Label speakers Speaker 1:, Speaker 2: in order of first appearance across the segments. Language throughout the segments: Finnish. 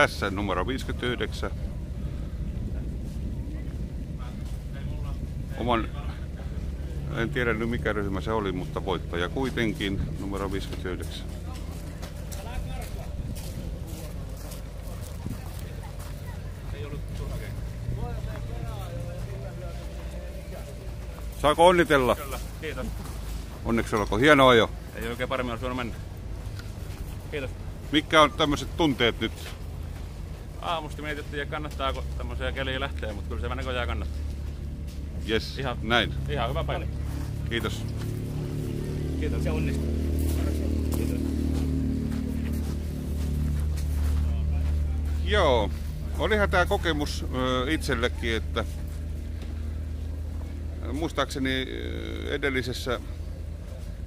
Speaker 1: Tässä numero 59. Oman en tiedä nyt mikä ryhmä se oli, mutta voittaja kuitenkin numero 59. Saako onnitella?
Speaker 2: Kyllä, kiitos.
Speaker 1: Onneksi olkoon. Hienoa jo.
Speaker 2: Ei oikein paremmin olisi mennä. Kiitos.
Speaker 1: Mitkä on tämmöiset tunteet nyt?
Speaker 2: Aamusti mietittiin, että kannattaako tämmöisiä keliä lähteä, mutta kyllä se näköjään kannattaa.
Speaker 1: Yes,
Speaker 2: Ihan.
Speaker 1: näin.
Speaker 2: Ihan hyvä päivä.
Speaker 1: Kiitos.
Speaker 2: Kiitos ja onnistu. Kiitos.
Speaker 1: Joo, olihan tämä kokemus itsellekin, että muistaakseni edellisessä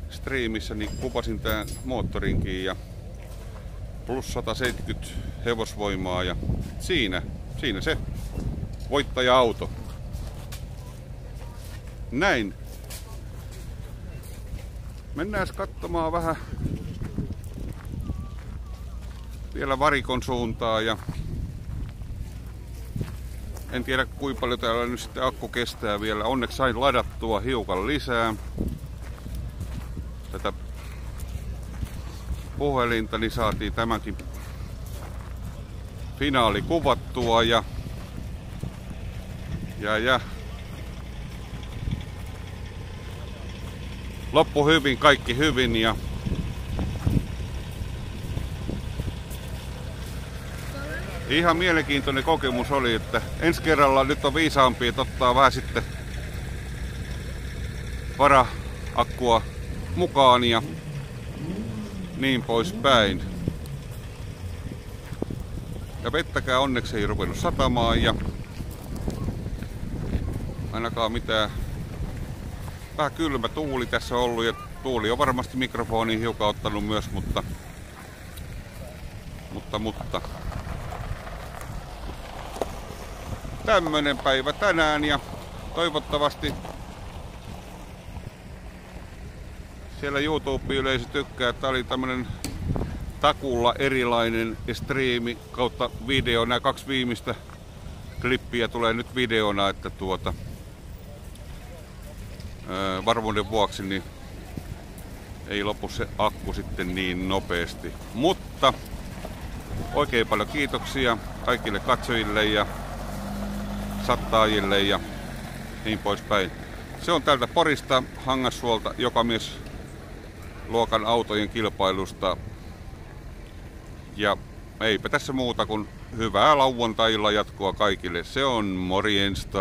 Speaker 1: striimissä niin kuvasin tämän moottorinkin ja plus 170 hevosvoimaa ja siinä, siinä se voittaja-auto. Näin. Mennään katsomaan vähän vielä varikon suuntaan ja en tiedä kuinka paljon täällä nyt sitten akku kestää vielä. Onneksi sain ladattua hiukan lisää tätä puhelinta, niin saatiin tämäkin finaali kuvattua ja ja, ja loppu hyvin, kaikki hyvin ja ihan mielenkiintoinen kokemus oli, että ensi kerralla nyt on viisaampi, että ottaa vähän sitten vara-akkua mukaan ja niin poispäin. Ja vettäkään onneksi ei ruvennut satamaan ja ainakaan mitään vähän kylmä tuuli tässä ollut ja tuuli on varmasti mikrofoniin hiukan ottanut myös, mutta mutta, mutta tämmönen päivä tänään ja toivottavasti siellä YouTube-yleisö tykkää, että oli tämmönen takulla erilainen striimi kautta video. Nämä kaksi viimeistä klippiä tulee nyt videona, että tuota varmuuden vuoksi niin ei lopu se akku sitten niin nopeasti. Mutta oikein paljon kiitoksia kaikille katsojille ja sattaajille ja niin poispäin. Se on täältä Porista Hangassuolta joka mies luokan autojen kilpailusta. Ja eipä tässä muuta kuin hyvää lauantailla jatkoa kaikille. Se on morjensta.